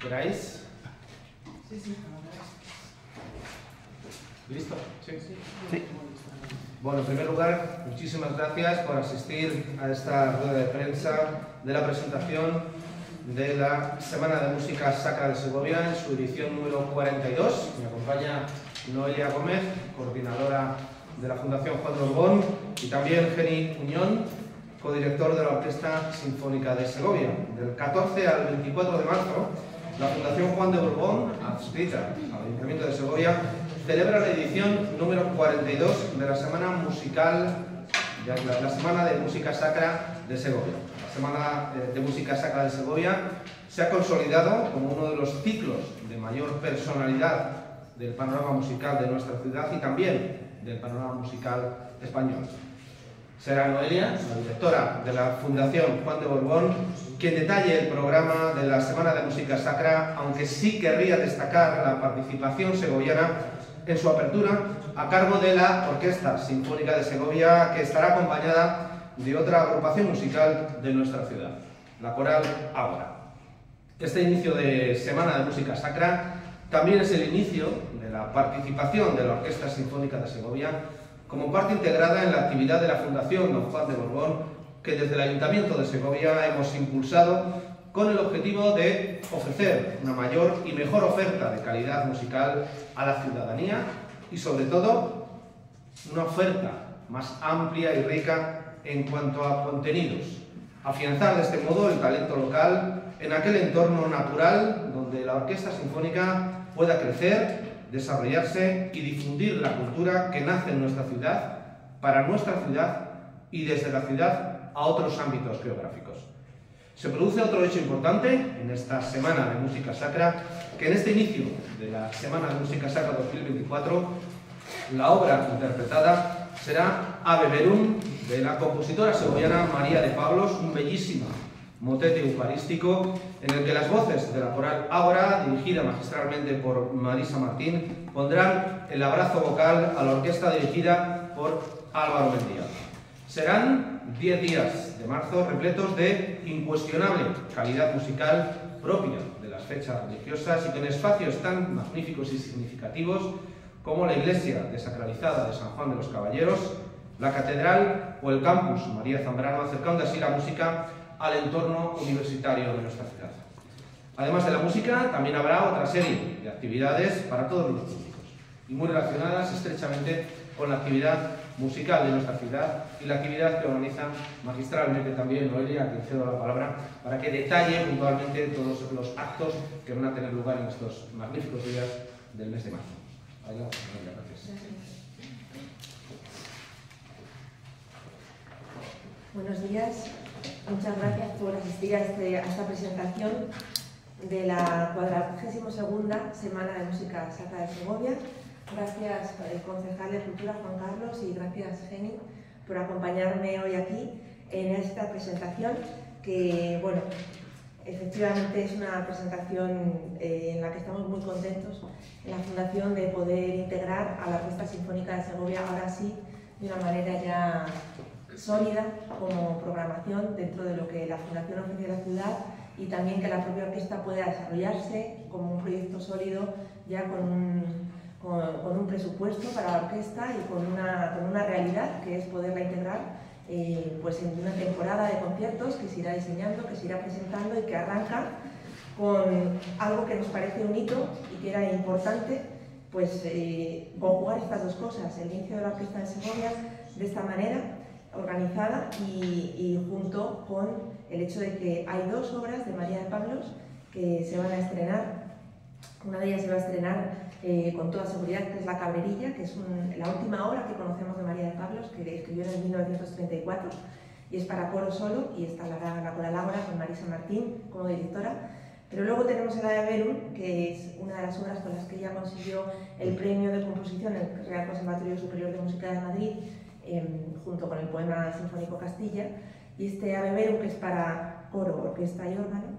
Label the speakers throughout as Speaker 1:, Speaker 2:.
Speaker 1: ¿Queráis?
Speaker 2: Sí, sí.
Speaker 1: ¿Listo? Sí. sí. Bueno, en primer lugar, muchísimas gracias por asistir a esta rueda de prensa de la presentación de la Semana de Música Sacra de Segovia en su edición número 42. Me acompaña Noelia Gómez, coordinadora de la Fundación Juan de Borbón, y también Geni Unión, codirector de la Orquesta Sinfónica de Segovia. Del 14 al 24 de marzo, la Fundación Juan de Borbón, adscrita al Ayuntamiento de Segovia, celebra la edición número 42 de la Semana Musical, la Semana de Música Sacra de Segovia. La Semana eh, de Música Sacra de Segovia se ha consolidado como uno de los ciclos de mayor personalidad del panorama musical de nuestra ciudad y también del panorama musical español. Será Noelia, la directora de la Fundación Juan de Borbón, quien detalle el programa de la Semana de Música Sacra, aunque sí querría destacar la participación segoviana en su apertura a cargo de la Orquesta Sinfónica de Segovia, que estará acompañada de otra agrupación musical de nuestra ciudad, la Coral Ágora. Este inicio de Semana de Música Sacra también es el inicio de la participación de la Orquesta Sinfónica de Segovia como parte integrada en la actividad de la Fundación Don Juan de Borbón, que desde el Ayuntamiento de Segovia hemos impulsado con el objetivo de ofrecer una mayor y mejor oferta de calidad musical a la ciudadanía y sobre todo una oferta más amplia y rica en cuanto a contenidos. Afianzar de este modo el talento local en aquel entorno natural donde la orquesta sinfónica pueda crecer, desarrollarse y difundir la cultura que nace en nuestra ciudad, para nuestra ciudad y desde la ciudad a otros ámbitos geográficos. Se produce otro hecho importante en esta Semana de Música Sacra, que en este inicio de la Semana de Música Sacra 2024, la obra interpretada será Ave Verum de la compositora segoviana María de Pablos, un bellísimo motete eucarístico en el que las voces de la coral Ágora, dirigida magistralmente por Marisa Martín, pondrán el abrazo vocal a la orquesta dirigida por Álvaro Mendía. Serán 10 días de marzo repletos de incuestionable calidad musical propia de las fechas religiosas y con espacios tan magníficos y significativos como la iglesia desacralizada de San Juan de los Caballeros, la catedral o el campus María Zambrano, acercando así la música al entorno universitario de nuestra ciudad. Además de la música, también habrá otra serie de actividades para todos los públicos y muy relacionadas estrechamente con la actividad musical de nuestra ciudad y la actividad que organiza magistralmente también Noelia, a quien cedo la palabra, para que detalle puntualmente todos los actos que van a tener lugar en estos magníficos días del mes de marzo.
Speaker 3: Buenos días. Muchas gracias por asistir este, a, esta presentación de la 42 Semana de Música Sacra de Segovia. Gracias, eh, concejal de Cultura Juan Carlos, y gracias, Geni, por acompañarme hoy aquí en esta presentación que, bueno, efectivamente es una presentación eh, en la que estamos muy contentos en la Fundación de poder integrar a la Orquesta Sinfónica de Segovia, ahora sí, de una manera ya sólida como programación dentro de lo que la Fundación ofrece a la ciudad y también que la propia orquesta pueda desarrollarse como un proyecto sólido ya con un, con, un presupuesto para la orquesta y con una, con una realidad que es poderla integrar eh, pues en una temporada de conciertos que se irá diseñando, que se irá presentando y que arranca con algo que nos parece un hito y que era importante pues eh, conjugar estas dos cosas, el inicio de la orquesta de Segovia de esta manera organizada y, junto con el hecho de que hay dos obras de María de Pablos que se van a estrenar. Una de ellas se va a estrenar eh, con toda seguridad, que es La Cabrerilla, que es la última obra que conocemos de María de Pablos, que escribió en 1934 y es para coro solo y está la, la Ágora con Marisa Martín como directora. Pero luego tenemos el de Verum, que es una de las obras con las que ella consiguió el premio de composición en el Real Conservatorio Superior de Música de Madrid Em, junto con el poema Sinfónico Castilla. Y este Ave que es para coro, orquesta y órgano,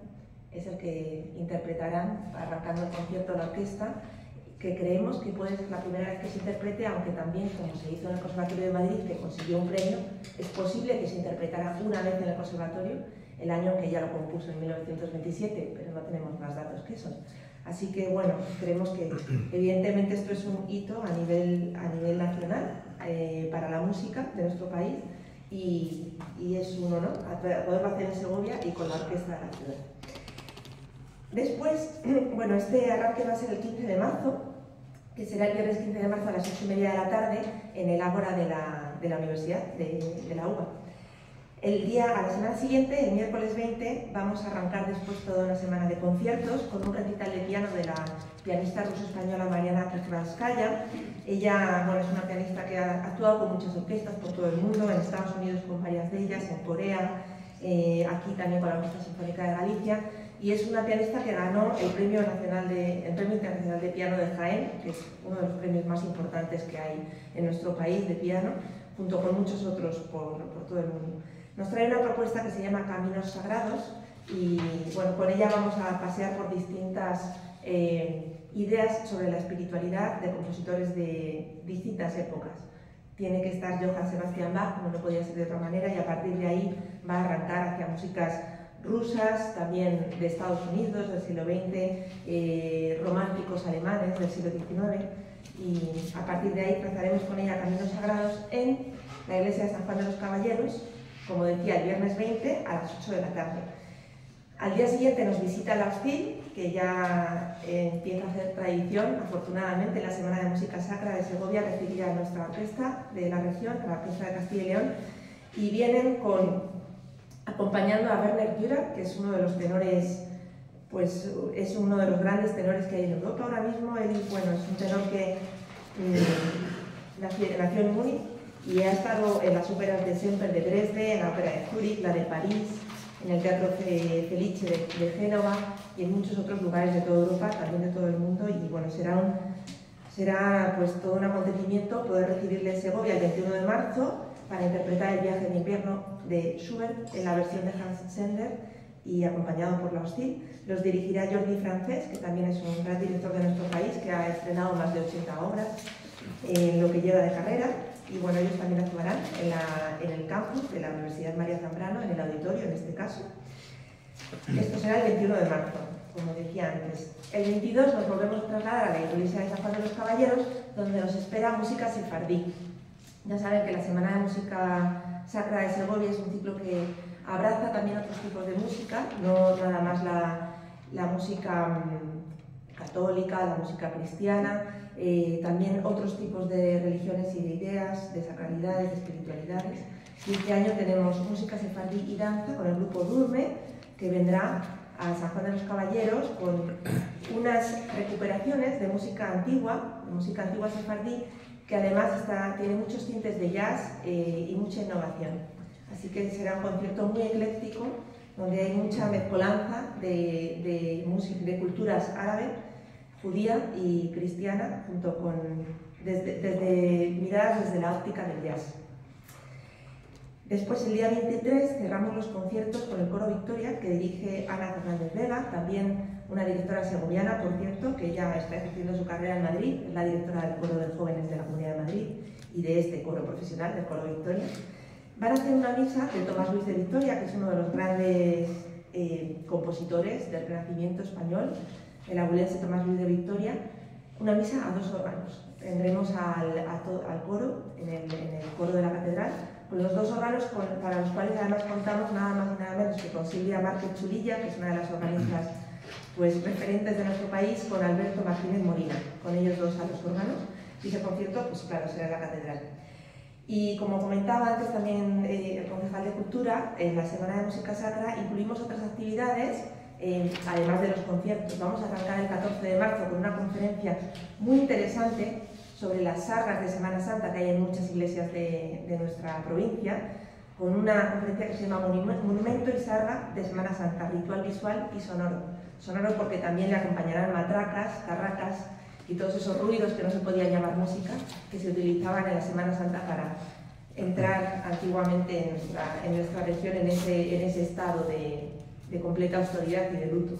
Speaker 3: es el que interpretarán, arrancando el concierto la orquesta, que creemos que puede ser la primera vez que se interprete, aunque también, como se hizo en el Conservatorio de Madrid, que consiguió un premio, es posible que se interpretara una vez en el Conservatorio, el año que ella lo compuso en 1927, pero no tenemos más datos que eso. Así que bueno, creemos que evidentemente esto es un hito a nivel, a nivel nacional eh, para la música de nuestro país y, y, es un honor poderlo hacer en Segovia y con la orquesta de la ciudad. Después, bueno, este arranque va a ser el 15 de marzo, que será el viernes 15 de marzo a las 8 y media de la tarde en el Ágora de la, de la Universidad de, de la UBA. El día, a la semana siguiente, el miércoles 20, vamos a arrancar después toda una semana de conciertos con un recital de piano de la pianista ruso-española Mariana Krasnaya. Ella bueno, es una pianista que ha actuado con muchas orquestas por todo el mundo, en Estados Unidos con varias de ellas, en Corea, eh, aquí también con la Orquesta Sinfónica de Galicia, y es una pianista que ganó el Premio, Nacional de, el Premio Internacional de Piano de Jaén, que es uno de los premios más importantes que hay en nuestro país de piano, junto con muchos otros por, por todo el mundo. Nos trae una propuesta que se llama Caminos Sagrados y bueno, con ella vamos a pasear por distintas eh, ideas sobre la espiritualidad de compositores de distintas épocas. Tiene que estar Johann Sebastian Bach, como no podía ser de otra manera, y a partir de ahí va a arrancar hacia músicas rusas, también de Estados Unidos del siglo XX, eh, románticos alemanes del siglo XIX, y a partir de ahí trazaremos con ella caminos sagrados en la iglesia de San Juan de los Caballeros, como decía, el viernes 20 a las 8 de la tarde. Al día siguiente nos visita la Hostil, que ya eh, empieza a hacer tradición, afortunadamente, la Semana de Música Sacra de Segovia recibirá a nuestra orquesta de la región, la Orquesta de Castilla y León, y vienen acompañando a Werner Dürer, que es uno de los tenores, pues es uno de los grandes tenores que hay en Europa ahora mismo. Él, bueno, es un tenor que mm, nació, nació en Múnich y ha estado en las óperas de Semper de Dresde, en la ópera de Zúrich, la de París, en el Teatro Felice de, de, Génova y en muchos otros lugares de toda Europa, también de todo el mundo. Y bueno, será, un, será pues todo un acontecimiento poder recibirle en Segovia el 21 de marzo para interpretar el viaje de invierno de Schubert en la versión de Hans Sender y acompañado por la Hostil. Los dirigirá Jordi Francés, que también es un gran director de nuestro país, que ha estrenado más de 80 obras en lo que lleva de carrera y bueno, ellos también actuarán en, el campus de la Universidad María Zambrano, en el auditorio en este caso. Esto será el 21 de marzo, como decía antes. El 22 nos volvemos a trasladar a la iglesia de San Juan de los Caballeros, donde nos espera música sefardí. Ya saben que la Semana de Música Sacra de Segovia es un ciclo que abraza también otros tipos de música, no nada más la, música mm, católica, la música cristiana, eh, también otros tipos de religiones y de ideas, de sacralidades, de espiritualidades. Y este año tenemos música sefardí y danza con el grupo Durme, que vendrá a San Juan de los Caballeros con unas recuperaciones de música antigua, de música antigua sefardí, que además está, tiene muchos tintes de jazz eh, y mucha innovación. Así que será un concierto muy ecléctico, donde hay mucha mezcolanza de, de, de culturas árabes judía y cristiana, junto con, desde, desde, miradas desde la óptica del jazz. Después, el día 23, cerramos los conciertos con el Coro Victoria, que dirige Ana Fernández Vega, también una directora segoviana, por cierto, que ya está ejerciendo su carrera en Madrid, es la directora del Coro de Jóvenes de la Comunidad de Madrid y de este coro profesional, del Coro Victoria. Van a hacer una misa de Tomás Luis de Victoria, que es uno de los grandes eh, compositores del Renacimiento español, el abulense Tomás Luis de Victoria, una misa a dos órganos. Tendremos al, coro, en el, en el, coro de la catedral, con los dos órganos para los cuales además contamos nada más y nada menos que con Silvia Márquez Chulilla, que es una de las organistas pues, referentes de nuestro país, con Alberto Martínez Molina, con ellos dos a los órganos. Y ese concierto, pues claro, será en la catedral. Y como comentaba antes también eh, el concejal de Cultura, en la Semana de Música Sacra incluimos otras actividades eh, además de los conciertos. Vamos a arrancar el 14 de marzo con una conferencia muy interesante sobre las sargas de Semana Santa que hay en muchas iglesias de, de nuestra provincia, con una conferencia que se llama Monumento y Sarga de Semana Santa, ritual visual y sonoro. Sonoro porque también le acompañarán matracas, carracas y todos esos ruidos que no se podían llamar música, que se utilizaban en la Semana Santa para entrar antiguamente en nuestra, región en ese, en ese estado de, de completa autoridad y de luto.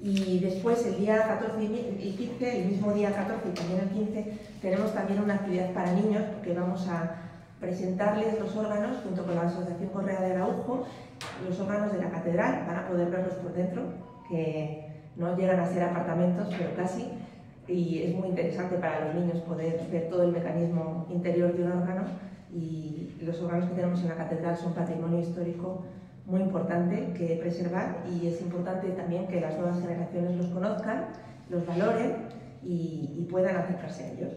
Speaker 3: Y después, el día 14 y 15, el mismo día 14 y también el 15, tenemos también una actividad para niños, porque vamos a, presentarles los órganos, junto con la Asociación Correa de Araujo, los órganos de la catedral, van a poder verlos por dentro, que no llegan a ser apartamentos, pero casi, y es muy interesante para los niños poder ver todo el mecanismo interior de un órgano y los órganos que tenemos en la catedral son patrimonio histórico muy importante que preservar y es importante también que las nuevas generaciones los conozcan, los valoren y, puedan acercarse a ellos.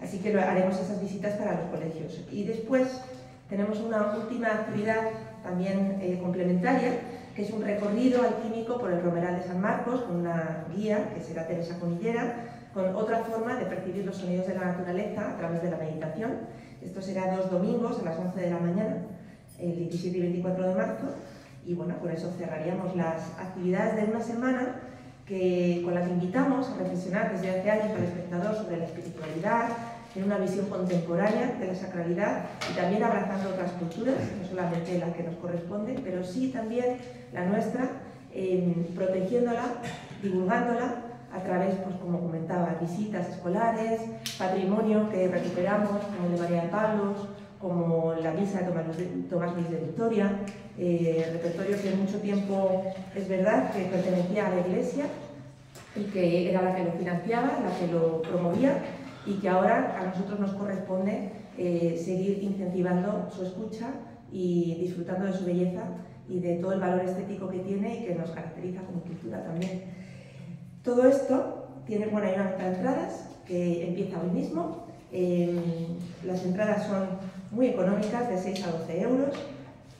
Speaker 3: Así que haremos esas visitas para los colegios. Y después tenemos una última actividad también eh, complementaria, que es un recorrido alquímico por el Romeral de San Marcos, con una guía, que será Teresa Conillera, con otra forma de percibir los sonidos de la naturaleza a través de la meditación. Esto será dos domingos a las 11 de la mañana, el 17 y 24 de marzo, y bueno, con eso cerraríamos las actividades de una semana que, con la que invitamos a reflexionar desde hace años al espectador sobre la espiritualidad, en una visión contemporánea de la sacralidad y también abrazando otras culturas, no solamente la que nos corresponde, pero sí también la nuestra, protegiéndola, divulgándola a través, pues como comentaba, visitas escolares, patrimonio que recuperamos, como el de María de Pablos, como la misa de Tomás, Luis de Victoria, eh, repertorio que mucho tiempo es verdad que pertenecía a la Iglesia y que era la que lo financiaba, la que lo promovía y que ahora a nosotros nos corresponde eh, seguir incentivando su escucha y disfrutando de su belleza y de todo el valor estético que tiene y que nos caracteriza como cultura también. Todo esto tiene, bueno, hay una venta de entradas que empieza hoy mismo. Em, las entradas son muy económicas, de 6 a 12 euros.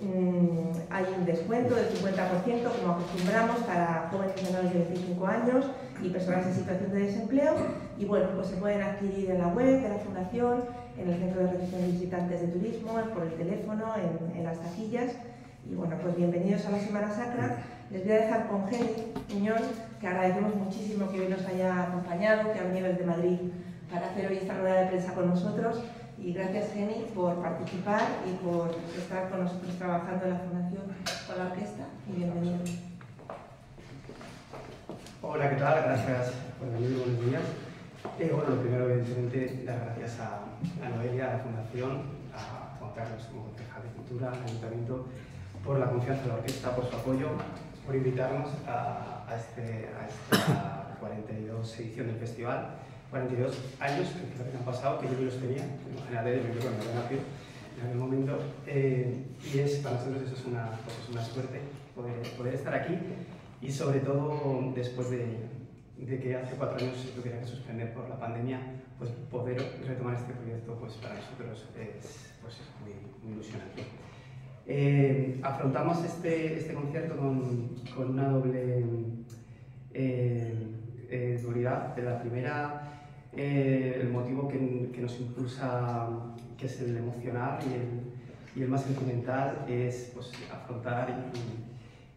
Speaker 3: Mm, hay un descuento del 50%, como acostumbramos, para jóvenes menores de 25 años y personas en situación de desempleo. Y bueno, pues se pueden adquirir en la web de la Fundación, en el Centro de Recepción de Visitantes de Turismo, por el teléfono, en, las taquillas. Y bueno, pues bienvenidos a la Semana Sacra. Les voy a dejar con Jenny Muñoz, que agradecemos muchísimo que hoy nos haya acompañado, que ha venido desde Madrid para hacer hoy esta rueda de prensa con nosotros. Y gracias, Jenny, por participar y por estar con nosotros trabajando en la Fundación con la orquesta. Y bienvenido.
Speaker 2: Hola, ¿qué tal? Gracias por venir, buenos días. Eh, bueno, lo primero, evidentemente, dar gracias a, a Noelia, a la Fundación, a Juan Carlos como concejal de Cultura, al Ayuntamiento, por la confianza de la orquesta, por su apoyo, por invitarnos a, a, este, a esta 42 edición del festival. 42 años que, que han pasado, que yo ni los tenía, imagínate, yo creo que me había nacido en aquel momento, eh, y es, para nosotros eso es una, pues es una suerte poder, poder estar aquí y sobre todo después de, de que hace cuatro años se tuviera que suspender por la pandemia, pues poder retomar este proyecto pues para nosotros es, pues es muy, muy ilusionante. Eh, afrontamos este, este concierto con, con, una doble eh, eh, dualidad. De la primera, eh, el motivo que, que, nos impulsa, que es el emocional y el, y el más sentimental, es pues, afrontar y,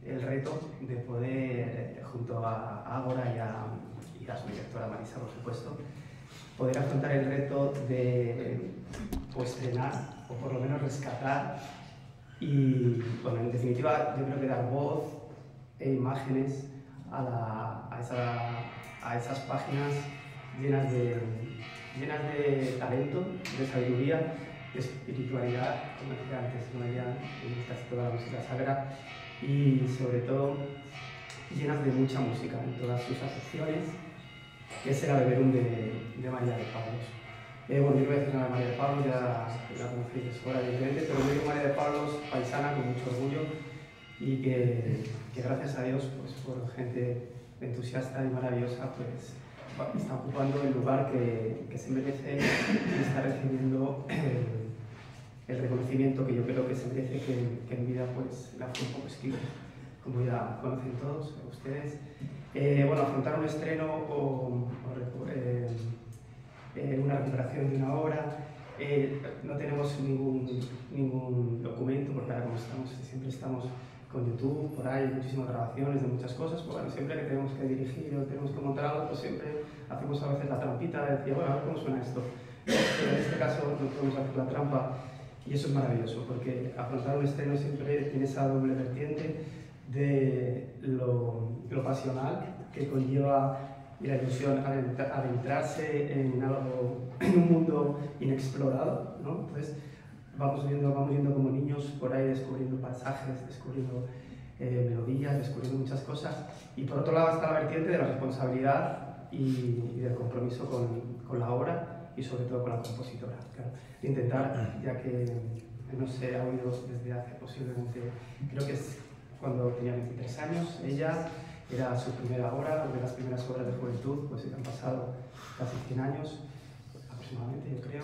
Speaker 2: el reto de poder, junto a Ágora y a, y a su directora Marisa, por supuesto, poder afrontar el reto de pues, estrenar o por lo menos rescatar y, bueno, en definitiva, yo creo que dar voz e imágenes a, la, a, esa, a esas páginas llenas de, llenas de talento, de sabiduría, de espiritualidad, como decía antes, ¿no? ya en toda la música sagrada, y sobre todo llenas de mucha música en todas sus acepciones, que es el Beberum de, de María de Pablos. Eh, bueno, yo voy a decir a María de Pablo, ya la conocéis fuera evidentemente, pero yo digo María de Pablos, paisana, con mucho orgullo y que, gracias a Dios, pues por gente entusiasta y maravillosa, pues está ocupando el lugar que, que se merece y está recibiendo el, el, reconocimiento que yo creo que se merece, que, que en vida pues la fue un poco esquivo, como ya conocen todos ustedes. Eh, bueno, afrontar un estreno o, o eh, eh, una recuperación de una obra. Eh, no tenemos ningún, ningún documento, porque ahora como estamos, siempre estamos con YouTube, por ahí muchísimas grabaciones de muchas cosas, pues bueno, siempre que tenemos que dirigir o tenemos que montar algo, pues siempre hacemos a veces la trampita de decir, bueno, a ver cómo suena esto. Pero en este caso no podemos hacer la trampa y eso es maravilloso, porque afrontar un estreno siempre tiene esa doble vertiente de lo, lo pasional que conlleva y la ilusión adentrarse en, algo, en un mundo inexplorado. ¿no? Entonces, vamos viendo, vamos viendo como niños por ahí descubriendo pasajes, descubriendo eh, melodías, descubriendo muchas cosas. Y por otro lado está la vertiente de la responsabilidad y, del compromiso con, con, la obra y sobre todo con la compositora. De intentar, ya que no se ha oído desde hace posiblemente, creo que es cuando tenía 23 años, ella era su primera obra, de las primeras obras de juventud, pues se han pasado casi 100 años aproximadamente, yo creo.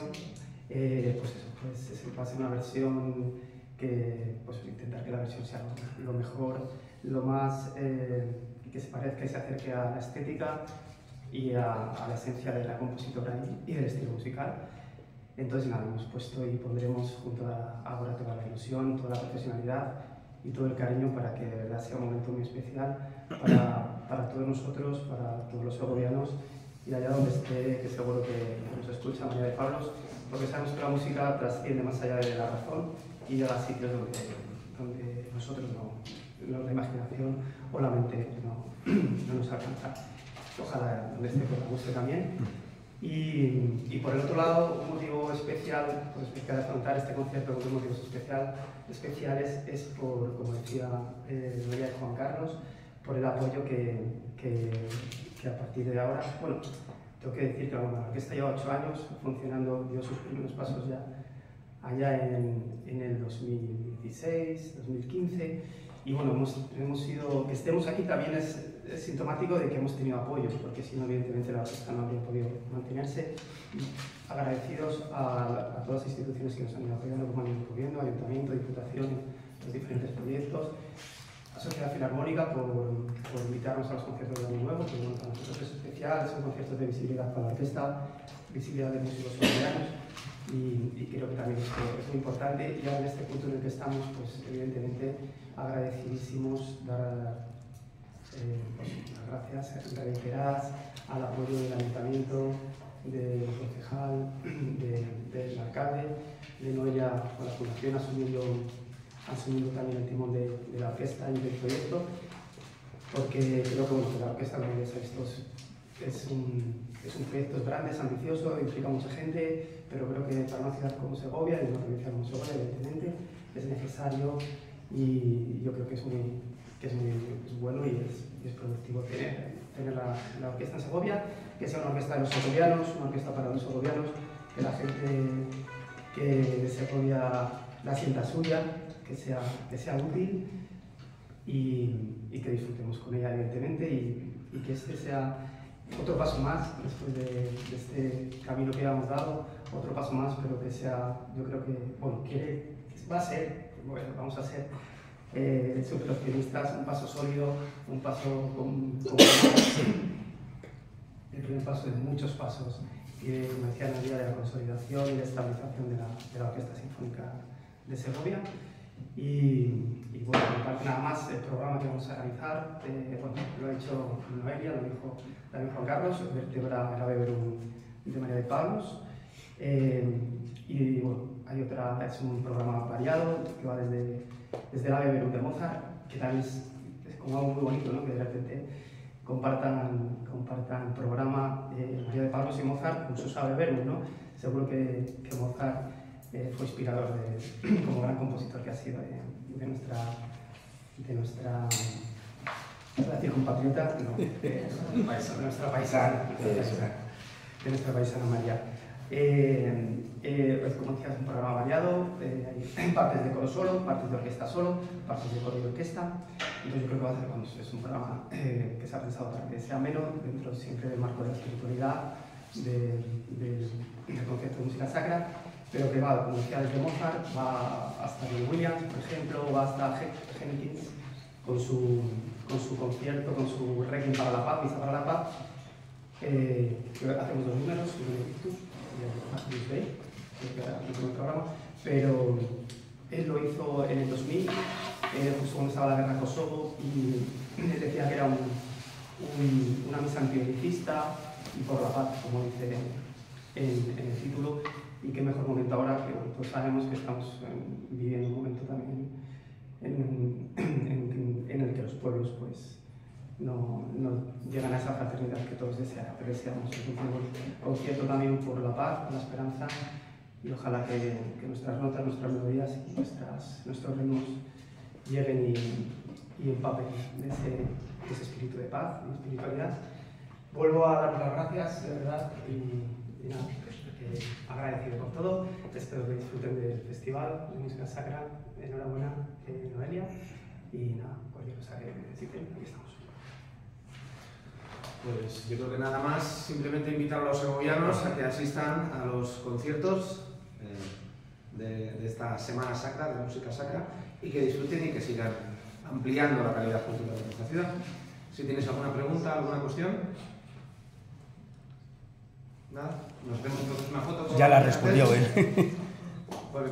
Speaker 2: Eh, pues eso, pues se hace una versión que, pues intentar que la versión sea lo mejor, lo más eh, que se parezca y se acerque a la estética y a, la esencia de la compositora y, del estilo musical. Entonces nada, hemos puesto y pondremos junto a ahora toda la ilusión, toda la profesionalidad y todo el cariño para que de sea un momento muy especial para, para todos nosotros, para todos los segovianos y allá donde esté, que seguro que nos escucha María de Pablos, porque sabemos que la música trasciende más allá de la razón y llega a sitios donde, donde nosotros no, la imaginación o la mente no, no nos alcanza. Ojalá donde esté pues, nos guste también. Y, y, por el otro lado, un motivo especial, pues especial afrontar este concierto con motivos especial, especiales es por, como decía eh, María y Juan Carlos, por el apoyo que, que, que, a partir de ahora, bueno, tengo que decir que la orquesta lleva ocho años funcionando, dio sus primeros pasos ya allá en, en el 2016, 2015, y bueno, hemos, hemos sido, que estemos aquí también es, es, sintomático de que hemos tenido apoyo, porque si no, evidentemente la orquesta no habría podido mantenerse. Agradecidos a, a, todas las instituciones que nos han ido apoyando, como el gobierno, ayuntamiento, diputación, los diferentes proyectos, a Sociedad Filarmónica por, por invitarnos a los conciertos de Año Nuevo, que bueno, para nosotros es especial, son conciertos de visibilidad para la orquesta, visibilidad de músicos colombianos, y, y, creo que también es, es, muy importante. Y ahora en este punto en el que estamos, pues evidentemente agradecidísimos dar las gracias reiteradas al apoyo del ayuntamiento, del concejal, de, del alcalde, de Noelia con la fundación asumiendo, asumiendo también el timón de, de, la orquesta y del proyecto, porque creo que bueno, la orquesta, es un, es un proyecto grande, es ambicioso, implica mucha gente, pero creo que para una ciudad como Segovia y una provincia como Segovia, evidentemente, es necesario y yo creo que es muy, que es muy bueno y es, es, productivo tener, tener la, la, orquesta en Segovia, que sea una orquesta de los segovianos, una orquesta para los segovianos, que la gente que Segovia la sienta suya, que sea, que sea útil y, y que disfrutemos con ella, evidentemente, y, y que este sea otro paso más después de, este camino que hemos dado, otro paso más, pero que sea, yo creo que, bueno, quiere, va a ser, bueno, vamos a ser eh, un paso sólido, un paso con, con el primer paso de muchos pasos y como decía día de la consolidación y de estabilización de la, de la Orquesta Sinfónica de Segovia. Y, y bueno, nada más el programa que vamos a realizar, eh, bueno, lo ha hecho Noelia, lo dijo también Juan Carlos, vertebra el ave de María de Pablos. Eh, y bueno, hay otra, es un programa variado que va desde, desde el ave de Mozart, que también es, como algo muy bonito, ¿no? que de repente compartan, compartan programa eh, María de Pablos y Mozart con sus ave verum, ¿no? Seguro que, que Mozart eh, fue inspirador de, como gran compositor que ha sido de, de nuestra, de nuestra compatriota, no, de, de de nuestra paisana María. Eh, eh, como decía, es un programa variado, eh, hay partes de coro solo, partes de orquesta solo, partes de coro y orquesta. Entonces yo creo que va a ser bueno, es un programa que se ha pensado para que sea menos, dentro siempre del marco de la espiritualidad, de, de, del concepto de música sacra, pero que va, como decía, desde Mozart, va hasta Bill Williams, por ejemplo, va hasta Jenkins con su, con su concierto, con su Requiem para la paz, Misa para la paz. Hacemos dos números, uno de Pero él lo hizo en el 2000, eh, justo cuando estaba la guerra Kosovo, y él decía que era un, un, una misa antibellicista y por la paz, como dice en, el título, y qué mejor momento ahora que todos sabemos que estamos en, viviendo un momento también en, el que los pueblos pues no, no, llegan a esa fraternidad que todos deseamos. deseamos. Es un concierto también por la paz, por la esperanza y ojalá que, nuestras notas, nuestras melodías y nuestras, nuestros ritmos lleguen y, y empapen de ese, ese, espíritu de paz y espiritualidad. Vuelvo a dar las gracias, de verdad, y, nada, eh, agradecido por todo. Espero que disfruten del festival de música sacra. Enhorabuena, eh, Noelia, y nada, cualquier cosa que necesiten, aquí estamos.
Speaker 1: Pues yo creo que nada más, simplemente invitar a los segovianos a que asistan a los conciertos eh, de, esta Semana Sacra, de la música sacra, y que disfruten y que sigan ampliando la calidad cultural de nuestra ciudad. Si tienes alguna pregunta, alguna cuestión. Nada, nos vemos entonces una foto.
Speaker 4: Ya la respondió, ¿eh?
Speaker 3: Pues